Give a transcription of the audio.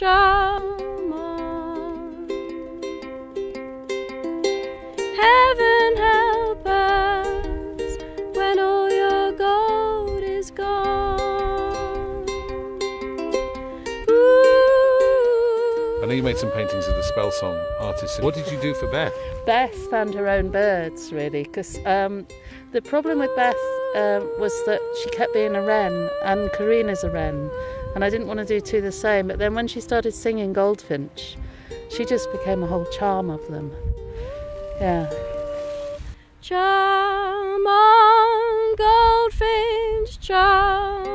charm. Heaven help us when all your gold is gone. Ooh. I know you made some paintings of the Spell Song artists. What did you do for Beth? Beth found her own birds, really, because um, the problem with Beth uh, was that she kept being a wren, and Karine's a wren, and I didn't want to do two the same. But then when she started singing Goldfinch, she just became a whole charm of them. Yeah. Charm on, goldfinch, charm.